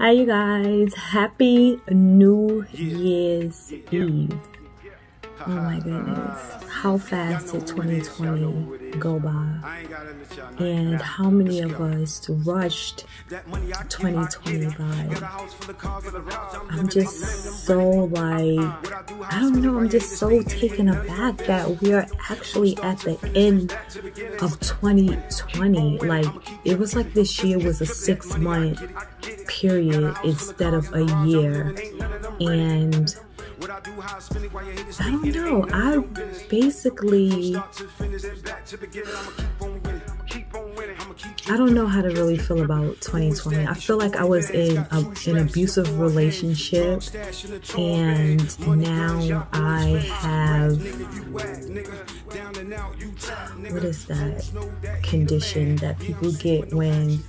Hi, you guys. Happy New Year's Eve. Oh my goodness. How fast did 2020 go by? And how many of us rushed 2020 by? I'm just so like, I don't know, I'm just so taken aback that we are actually at the end of 2020. Like, it was like this year was a six month period instead of a year. And I don't know. I basically I don't know how to really feel about 2020. I feel like I was in a, an abusive relationship and now I have what is that condition that people get when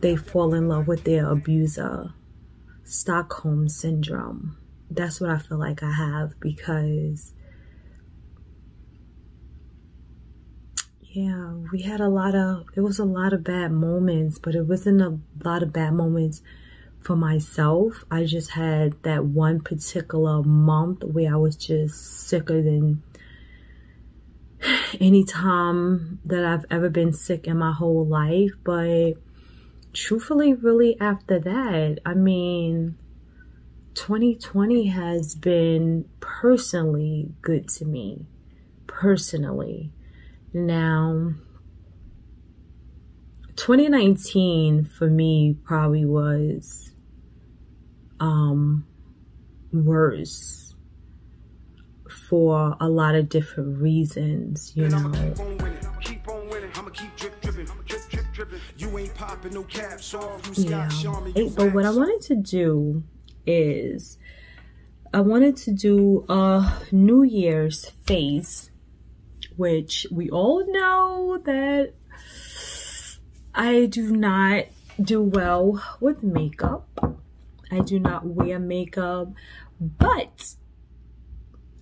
they fall in love with their abuser? Stockholm syndrome. That's what I feel like I have because yeah, we had a lot of, it was a lot of bad moments, but it wasn't a lot of bad moments for myself. I just had that one particular month where I was just sicker than any time that I've ever been sick in my whole life. But truthfully, really after that, I mean, 2020 has been personally good to me. Personally now, 2019 for me probably was um, worse for a lot of different reasons, you know. Yeah. But what I wanted to do is I wanted to do a New Year's face which we all know that I do not do well with makeup. I do not wear makeup, but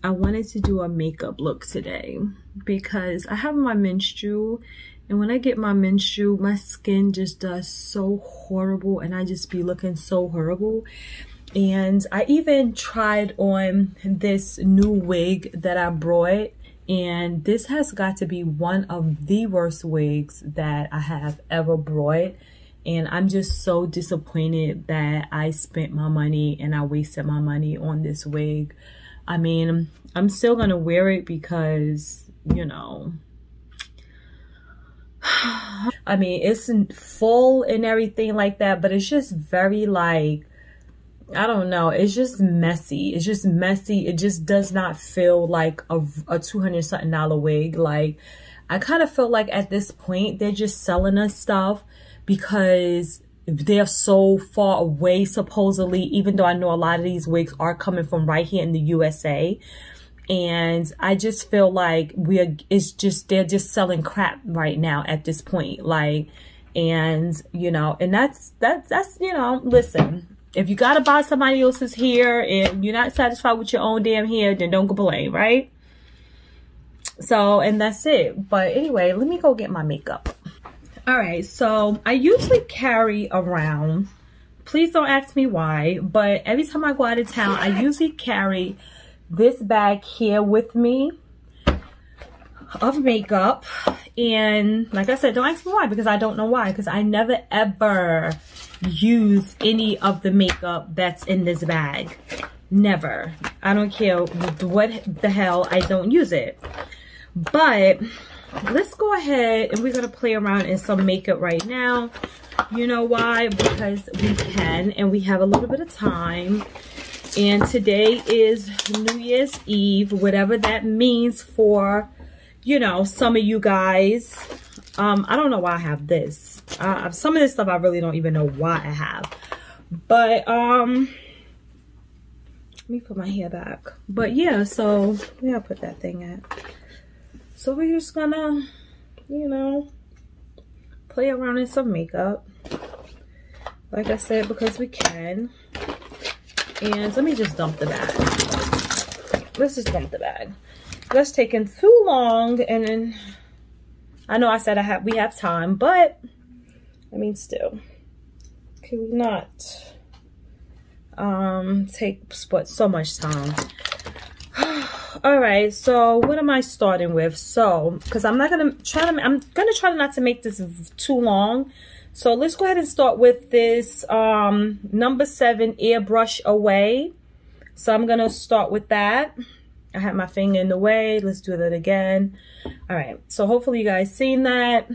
I wanted to do a makeup look today because I have my menstrual and when I get my menstrual, my skin just does so horrible and I just be looking so horrible. And I even tried on this new wig that I brought and this has got to be one of the worst wigs that I have ever brought. And I'm just so disappointed that I spent my money and I wasted my money on this wig. I mean, I'm still going to wear it because, you know, I mean, it's full and everything like that, but it's just very like I don't know. It's just messy. It's just messy. It just does not feel like a, a 200 something dollar wig. Like, I kind of feel like at this point, they're just selling us stuff because they're so far away, supposedly, even though I know a lot of these wigs are coming from right here in the USA. And I just feel like we're, it's just, they're just selling crap right now at this point. Like, and, you know, and that's, that's, that's, you know, listen, if you gotta buy somebody else's hair and you're not satisfied with your own damn hair, then don't complain, right? So, and that's it. But anyway, let me go get my makeup. All right, so I usually carry around, please don't ask me why, but every time I go out of town, I usually carry this bag here with me of makeup. And like I said, don't ask me why because I don't know why because I never ever use any of the makeup that's in this bag. Never. I don't care what the hell, I don't use it. But let's go ahead and we're going to play around in some makeup right now. You know why? Because we can and we have a little bit of time. And today is New Year's Eve, whatever that means for, you know, some of you guys. Um, I don't know why I have this. Uh, some of this stuff I really don't even know why I have. But, um, let me put my hair back. But yeah, so where I put that thing at? So we're just gonna, you know, play around in some makeup. Like I said, because we can. And let me just dump the bag. Let's just dump the bag. That's taking too long and then I know I said I have we have time, but I mean, still. Can we not um take but so much time? All right so what am i starting with? So because i'm not gonna try to i'm gonna try not to make this too long. So let's go ahead and start with this um number seven airbrush away. So i'm gonna start with that i had my finger in the way let's do that again all right so hopefully you guys seen that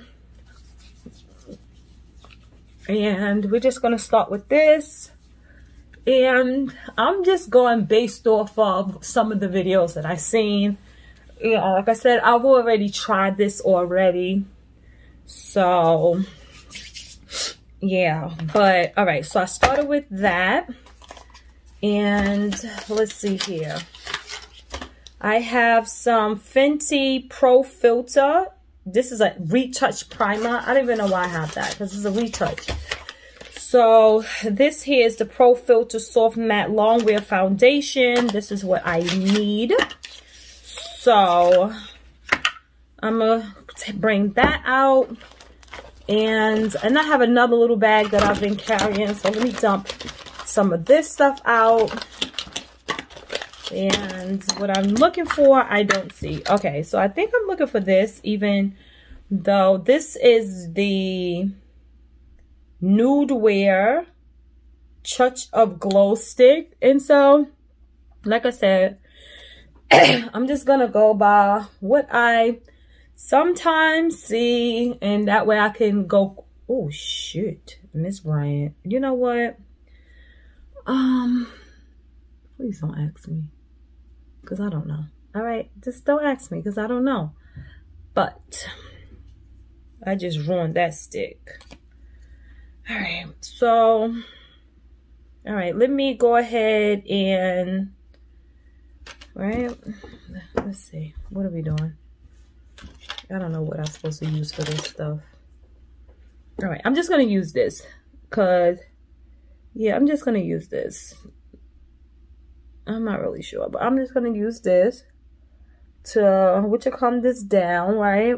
and we're just gonna start with this and I'm just going based off of some of the videos that I've seen. You know, like I said, I've already tried this already. So, yeah. But, all right. So, I started with that. And let's see here. I have some Fenty Pro Filt'r. This is a retouch primer. I don't even know why I have that because it's a retouch. So this here is the Pro Filt'r Soft Matte Longwear Foundation. This is what I need. So I'm going to bring that out. And, and I have another little bag that I've been carrying. So let me dump some of this stuff out. And what I'm looking for, I don't see. Okay, so I think I'm looking for this, even though this is the nude wear touch of glow stick. And so like i said i'm just gonna go by what i sometimes see and that way i can go oh shit miss bryant. You know what? Um please don't ask me because i don't know all right just don't ask me because i don't know but i just ruined that stick all right, so, all right, let me go ahead and, right, let's see, what are we doing? I don't know what I'm supposed to use for this stuff. All right, I'm just going to use this because, yeah, I'm just going to use this. I'm not really sure, but I'm just going to use this to, which will calm this down, right?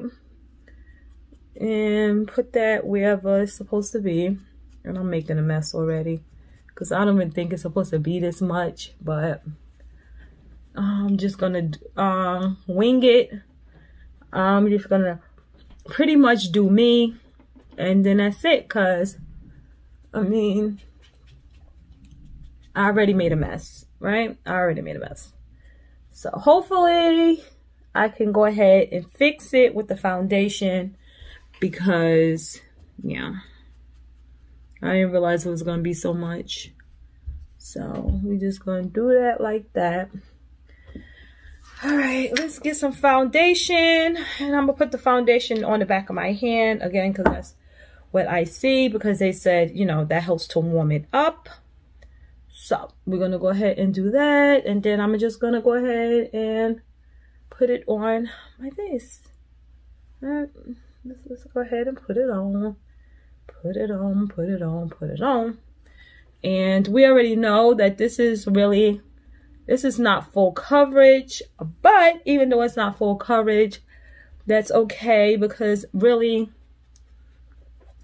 and put that wherever it's supposed to be. And I'm making a mess already because I don't even think it's supposed to be this much, but I'm just gonna uh, wing it. I'm just gonna pretty much do me and then that's it because I mean I already made a mess, right? I already made a mess. So hopefully I can go ahead and fix it with the foundation because, yeah, I didn't realize it was going to be so much. So we're just going to do that like that. All right, let's get some foundation. And I'm going to put the foundation on the back of my hand again because that's what I see because they said, you know, that helps to warm it up. So we're going to go ahead and do that. And then I'm just going to go ahead and put it on my face. Right let's, let's go ahead and put it on put it on put it on put it on and we already know that this is really this is not full coverage but even though it's not full coverage that's okay because really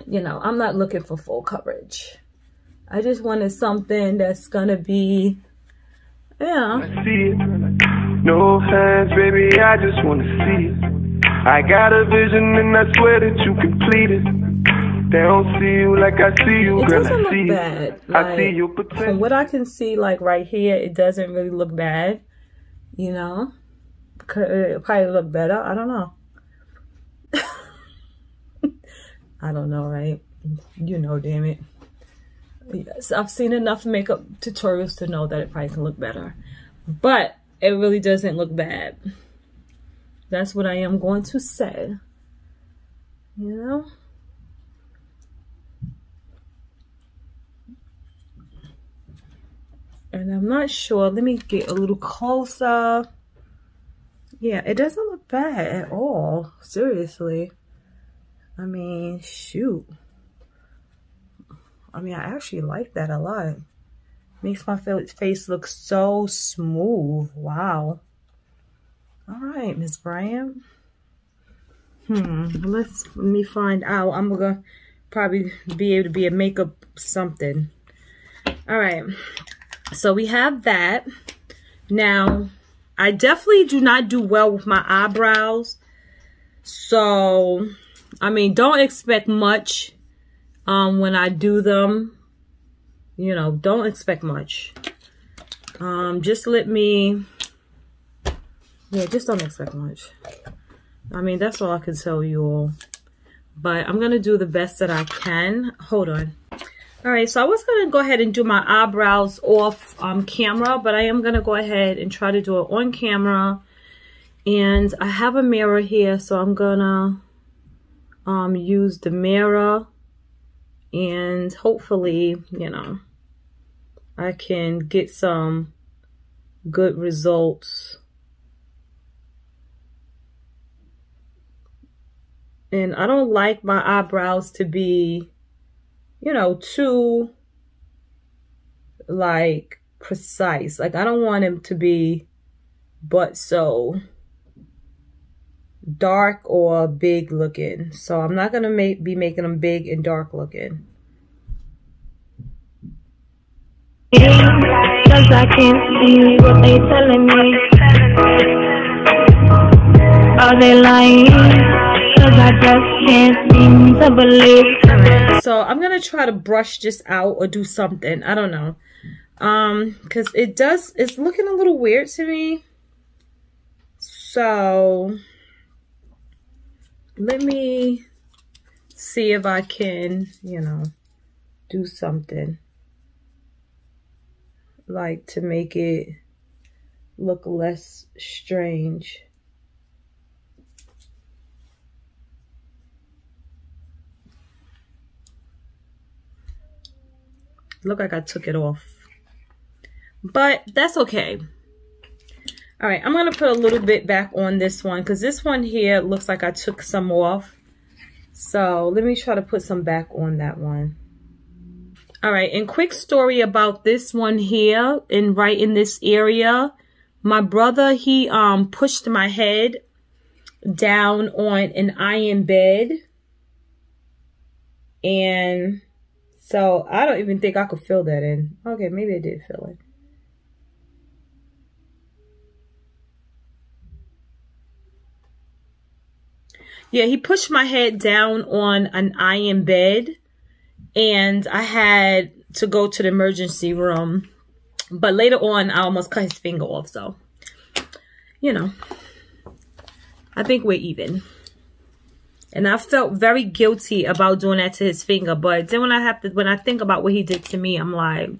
you know i'm not looking for full coverage i just wanted something that's gonna be yeah See it. no offense baby i just want to see it I got a vision and I swear that you complete it. They don't see you like I see you, it girl. Doesn't I see look bad. Like, I see you potential. From what I can see, like right here, it doesn't really look bad. You know, it probably look better. I don't know. I don't know, right? You know, damn it. Yes, I've seen enough makeup tutorials to know that it probably can look better. But it really doesn't look bad. That's what I am going to say. You know? And I'm not sure. Let me get a little closer. Yeah, it doesn't look bad at all. Seriously. I mean, shoot. I mean, I actually like that a lot. Makes my face look so smooth. Wow. All right, Miss Bryant. Hmm, let's let me find out. I'm gonna probably be able to be a makeup something. All right. So we have that. Now, I definitely do not do well with my eyebrows. So, I mean, don't expect much um, when I do them. You know, don't expect much. Um, just let me, yeah, just don't expect much. I mean, that's all I can tell you all. But I'm going to do the best that I can. Hold on. All right, so I was going to go ahead and do my eyebrows off um, camera, but I am going to go ahead and try to do it on camera. And I have a mirror here, so I'm going to um, use the mirror and hopefully, you know, I can get some good results. And I don't like my eyebrows to be you know, too like precise. Like I don't want them to be but so dark or big looking. So I'm not going to make be making them big and dark looking. Cause I can't see what they telling me. Are they lying? Cause I just can't seem to believe. So I'm to try to brush this out or do something. I don't know. Um, Because it does, it's looking a little weird to me. So let me see if I can, you know, do something like to make it look less strange. Look like I took it off. But that's okay. All right, I'm going to put a little bit back on this one because this one here looks like I took some off. So let me try to put some back on that one. All right, and quick story about this one here and right in this area. My brother, he um pushed my head down on an iron bed. And so I don't even think I could fill that in. Okay, maybe I did fill it. Yeah, he pushed my head down on an iron bed and I had to go to the emergency room. But later on, I almost cut his finger off. So, you know, I think we're even. And I felt very guilty about doing that to his finger. But then when I have to, when I think about what he did to me, I'm like,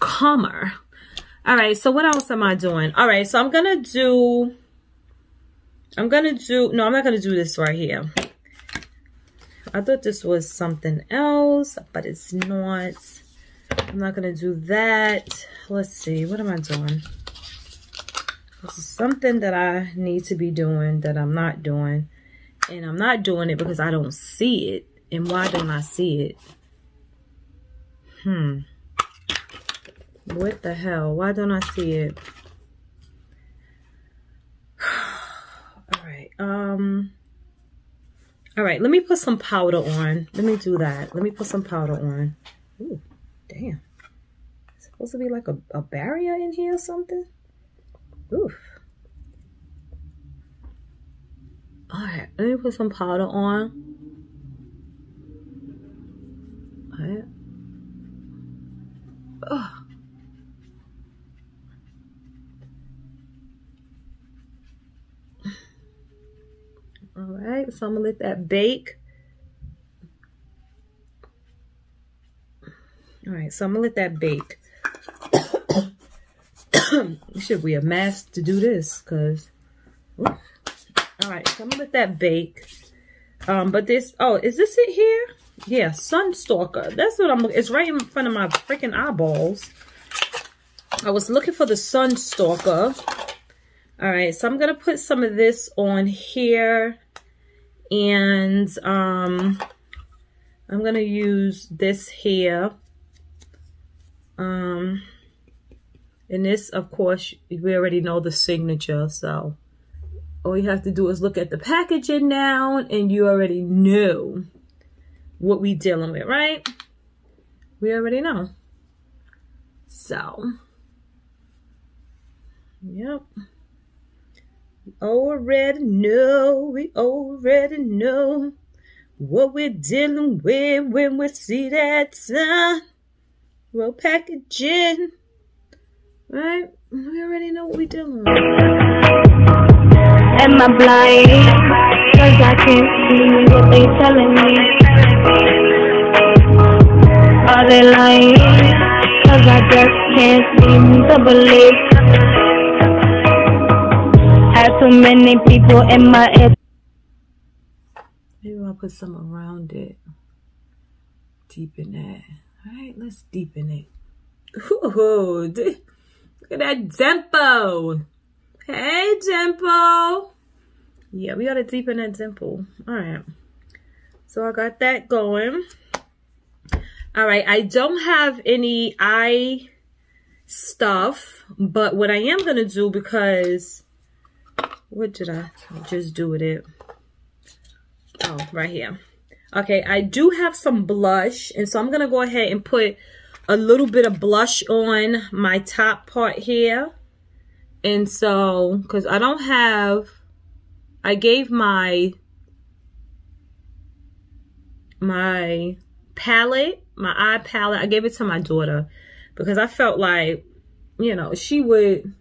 calmer. All right. So what else am I doing? All right. So I'm going to do, I'm going to do, no, I'm not going to do this right here. I thought this was something else, but it's not. I'm not going to do that. Let's see. What am I doing? This is something that I need to be doing that I'm not doing. And I'm not doing it because I don't see it. And why don't I see it? Hmm. What the hell? Why don't I see it? All right. Um. All right. Let me put some powder on. Let me do that. Let me put some powder on. Ooh, damn. It's supposed to be like a, a barrier in here or something? Oof. Alright, let me put some powder on. Alright. Ugh. Alright, so I'm gonna let that bake. Alright, so I'm gonna let that bake. should we a mask to do this because all right so i'm gonna let that bake. Um but this oh is this it here? Yeah Sun Stalk'r that's what i'm it's right in front of my freaking eyeballs. I was looking for the Sun Stalk'r all right so i'm gonna put some of this on here and um i'm gonna use this here um and this, of course, we already know the signature. So all you have to do is look at the packaging now and you already know what we dealing with, right? We already know. So, yep. Already know, we already know what we're dealing with when we see that sun. Well, packaging, right? We already know what we're dealing with. Am I blind? Cause I can't see what they telling me. Are they lying? Cause I just can't seem to believe. Too many people in my head. Maybe I'll put some around it. Deepen that. Alright, let's deepen it. Ooh, look at that tempo. Hey, tempo. Yeah, we gotta deepen that dimple. Alright. So I got that going. Alright, I don't have any eye stuff, but what I am gonna do because what did I just do with it? Oh, right here. Okay, I do have some blush. And so I'm going to go ahead and put a little bit of blush on my top part here. And so, because I don't have, I gave my, my palette, my eye palette, I gave it to my daughter. Because I felt like, you know, she would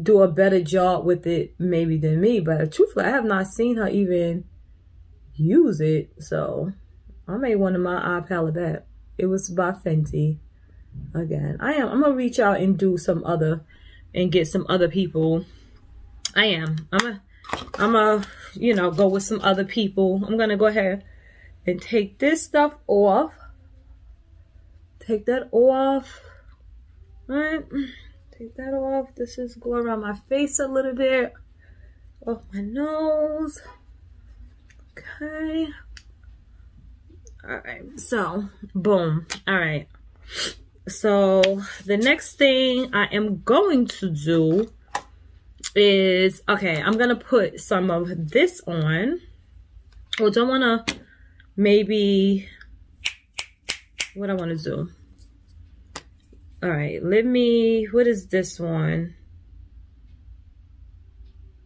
do a better job with it maybe than me. But truthfully, I have not seen her even use it. So I made one of my eye palette. It was by Fenty. Again, I am. I'm gonna reach out and do some other and get some other people. I am. I'm a. I'm a. You know, go with some other people. I'm gonna go ahead and take this stuff off. Take that off. All right. Take that off. This is go around my face a little bit. Off my nose. Okay. All right. So, boom. All right. So, the next thing I am going to do is, okay, I'm going to put some of this on. Well, don't want to maybe, what I want to do. All right, let me, what is this one?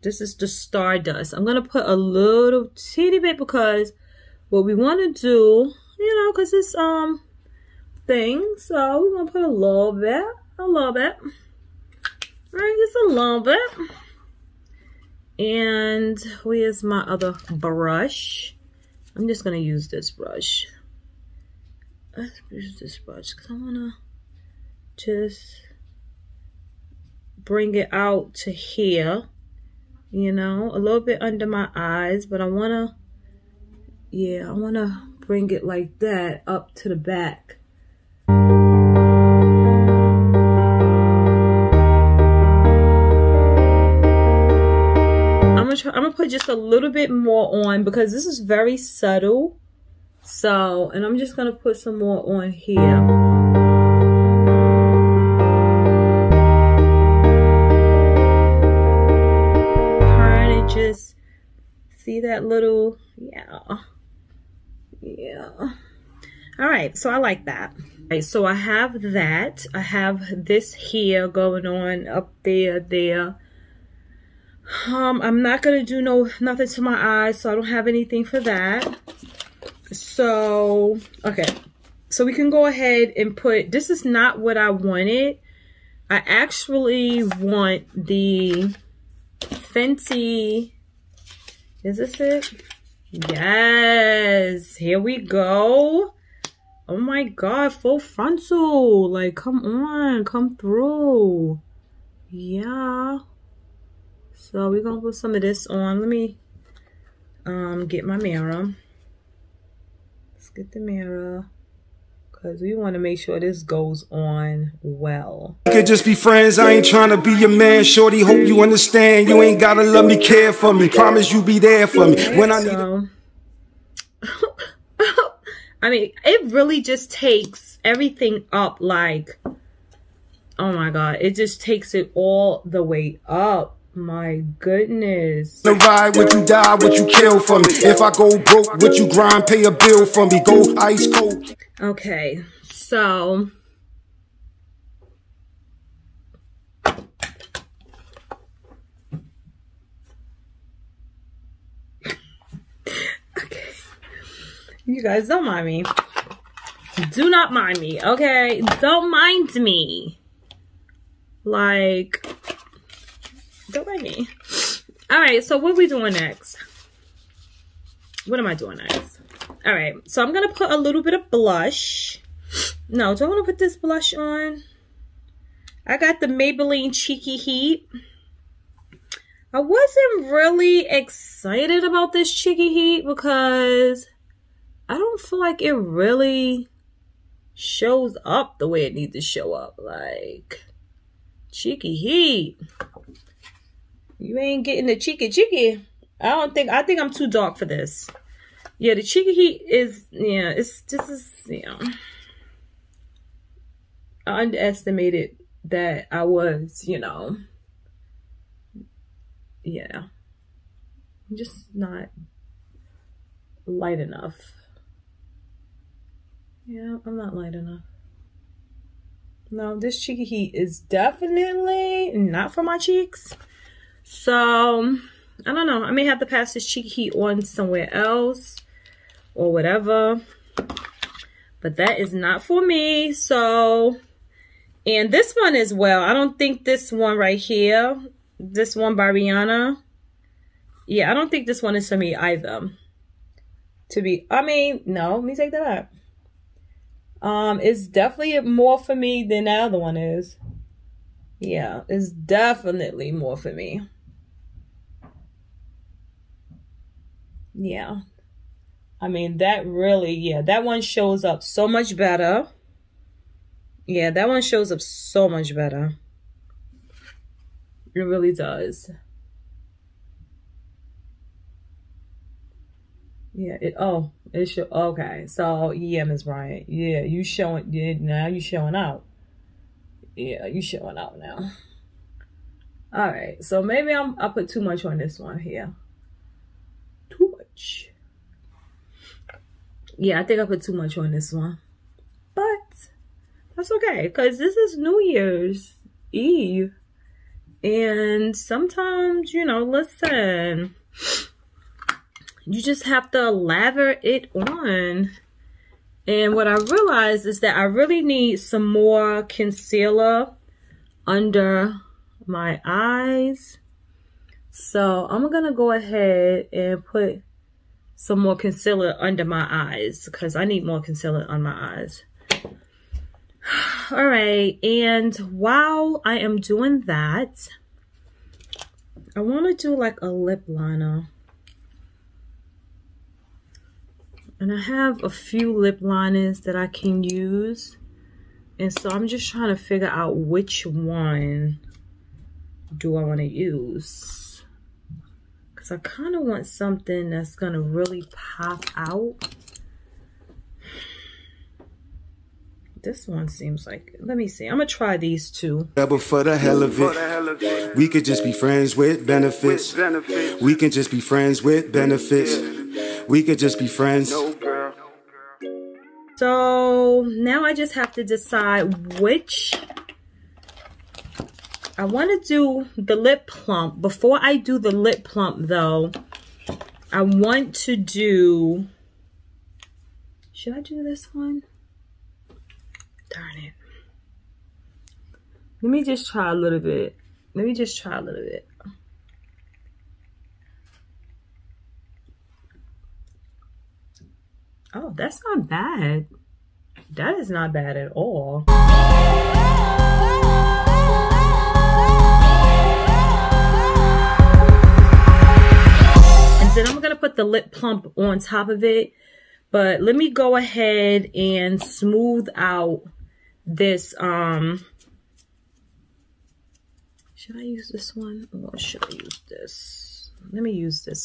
This is the Stardust. I'm going to put a little teeny bit because what we want to do, you know, because it's um thing. So we're going to put a little bit, a little bit. All right, just a little bit. And where's my other brush? I'm just going to use this brush. Let's use this brush because I want to just bring it out to here you know, a little bit under my eyes, but I want to, yeah, I want to bring it like that up to the back. I'm gonna try, I'm gonna put just a little bit more on because this is very subtle. So, and I'm just gonna put some more on here. That little, yeah, yeah. All right, so I like that. All right, so I have that. I have this here going on up there, there. Um, I'm not gonna do no nothing to my eyes, so I don't have anything for that. So, okay. So we can go ahead and put, this is not what I wanted. I actually want the Fenty is this it? Yes. Here we go. Oh my god, full frontal. Like, come on. Come through. Yeah. So we're gonna put some of this on. Let me um get my mirror. Let's get the mirror. Because we want to make sure this goes on well. We could just be friends. I ain't trying to be your man. Shorty, hope you understand. You ain't got to love me, care for me. Promise you be there for me. when I need so, I mean, it really just takes everything up like, oh my God. It just takes it all the way up my goodness. Survive, would you die, would you kill for me? If I go broke, would you grind, pay a bill for me? Go ice cold. Okay, so... You guys don't mind me. Do not mind me, okay? Don't mind me. Like, don't mind me. All right, so what we doing next? What am I doing next? All right, so I'm going to put a little bit of blush. No, do I want to put this blush on? I got the Maybelline Cheeky Heat. I wasn't really excited about this Cheeky Heat because I don't feel like it really shows up the way it needs to show up. Like, Cheeky Heat. You ain't getting the cheeky cheeky. I don't think, I think I'm too dark for this. Yeah, the cheeky heat is, yeah, it's, this is, you know. I underestimated that I was, you know, yeah, I'm just not light enough. Yeah, I'm not light enough. No, this cheeky heat is definitely not for my cheeks. So, I don't know. I may have to pass this cheeky heat on somewhere else or whatever. But that is not for me. So, and this one as well. I don't think this one right here, this one by Rihanna. Yeah, I don't think this one is for me either. To be, I mean, no, let me take that back. Um, it's definitely more for me than the other one is. Yeah, it's definitely more for me. Yeah. I mean, that really, yeah, that one shows up so much better. Yeah, that one shows up so much better. It really does. Yeah, it oh, it show okay. So yeah, Miss Bryant. Yeah, you showing yeah, now you showing out. Yeah, you showing out now. Alright, so maybe I'm I put too much on this one here. Much. Yeah, I think I put too much on this one. But that's okay, because this is New Year's Eve. And sometimes, you know, listen, you just have to lather it on. And what I realized is that I really need some more concealer under my eyes. So I'm going to go ahead and put some more concealer under my eyes because I need more concealer on my eyes. All right, and while I am doing that, I want to do like a lip liner. And I have a few lip liners that I can use. And so I'm just trying to figure out which one do I want to use. Because I kind of want something that's going to really pop out. This one seems like, let me see. I'm going to try these two. Double for the hell of it. We could just be friends with benefits. We can just be friends with benefits. We could just be friends. So now I just have to decide which I want to do the lip plump. Before I do the lip plump though, I want to do, should I do this one? Darn it. Let me just try a little bit. Let me just try a little bit. Oh, that's not bad. That is not bad at all. I'm going to put the lip plump on top of it. But let me go ahead and smooth out this. um. Should I use this one or should I use this? Let me use this.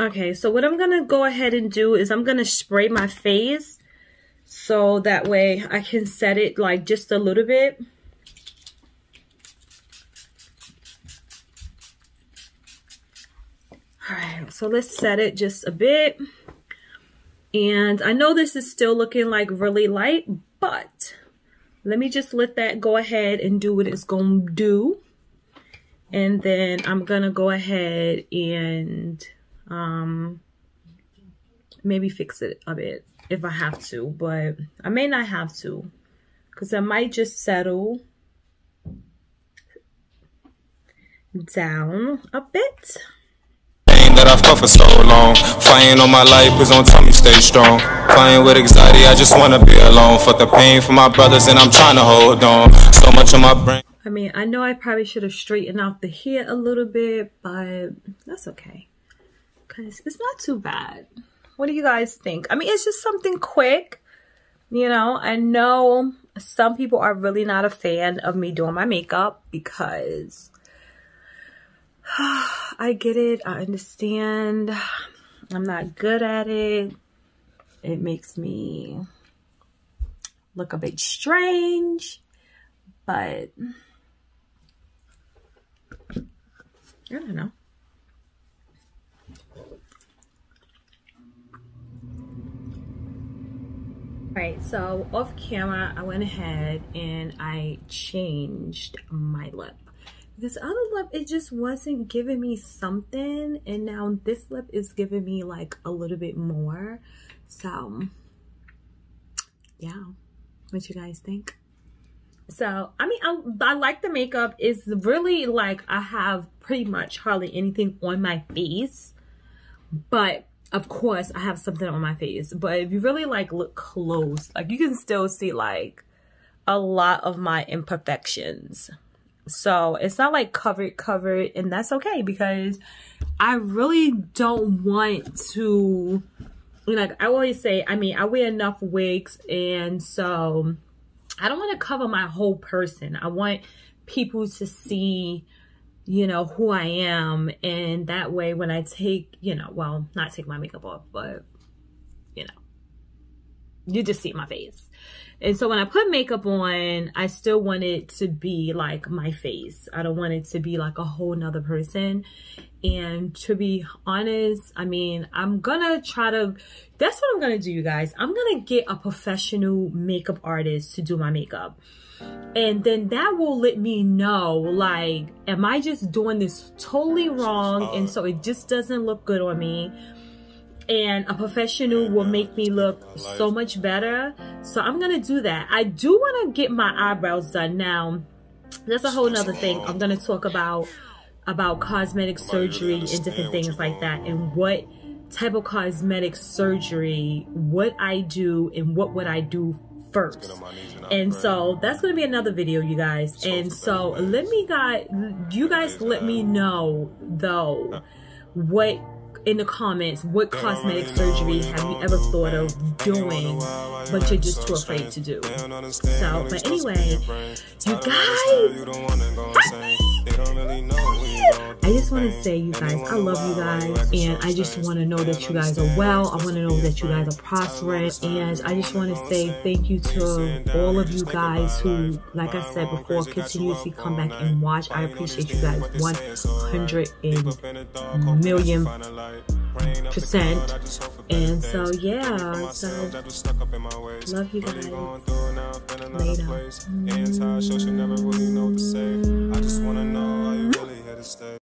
Okay, so what I'm going to go ahead and do is I'm going to spray my face so that way I can set it like just a little bit. All right, so let's set it just a bit. And I know this is still looking like really light, but let me just let that go ahead and do what it's going to do. And then I'm going to go ahead and um, maybe fix it a bit if I have to, but I may not have to because I might just settle down a bit that I've fought for so long. Fighting on my life, please don't tell me stay strong. Fighting with anxiety, I just wanna be alone. Fuck the pain for my brothers, and I'm trying to hold on. So much on my brain. I mean, I know I probably should have straightened out the hair a little bit, but that's okay. Because it's not too bad. What do you guys think? I mean, it's just something quick. You know, I know some people are really not a fan of me doing my makeup because I get it. I understand. I'm not good at it. It makes me look a bit strange, but I don't know. Alright, so off camera, I went ahead and I changed my lip. This other lip it just wasn't giving me something and now this lip is giving me like a little bit more. So yeah. What you guys think? So i mean I, I like the makeup. It's really like i have pretty much hardly anything on my face but of course i have something on my face but if you really like look close like you can still see like a lot of my imperfections so it's not like covered, covered, and that's okay because I really don't want to, like I always say, I mean, I wear enough wigs and so I don't want to cover my whole person. I want people to see, you know, who I am. And that way when I take, you know, well, not take my makeup off, but, you know, you just see my face. And so when I put makeup on, I still want it to be like my face. I don't want it to be like a whole nother person. And to be honest, I mean, I'm gonna try to, that's what I'm gonna do, you guys. I'm gonna get a professional makeup artist to do my makeup. And then that will let me know, like, am I just doing this totally wrong? And so it just doesn't look good on me and a professional will make me look so much better. So I'm gonna do that. I do wanna get my eyebrows done now. That's a whole nother thing. I'm gonna talk about about cosmetic surgery and different things like that and what type of cosmetic surgery what I do and what would I do first. And so that's gonna be another video you guys. And so let me guys you guys let me know though what in the comments what cosmetic surgery have you ever thought of doing but you're just too afraid to do? so but anyway you guys I just want to say, you guys, I love you guys, and I just want to know that you guys are well. I want to know that you guys are prospering, and I just want to say thank you to all of you guys who, like I said before, continuously come back and watch. I appreciate you guys 100 million percent. And so, yeah, so love you guys. Later. Mm.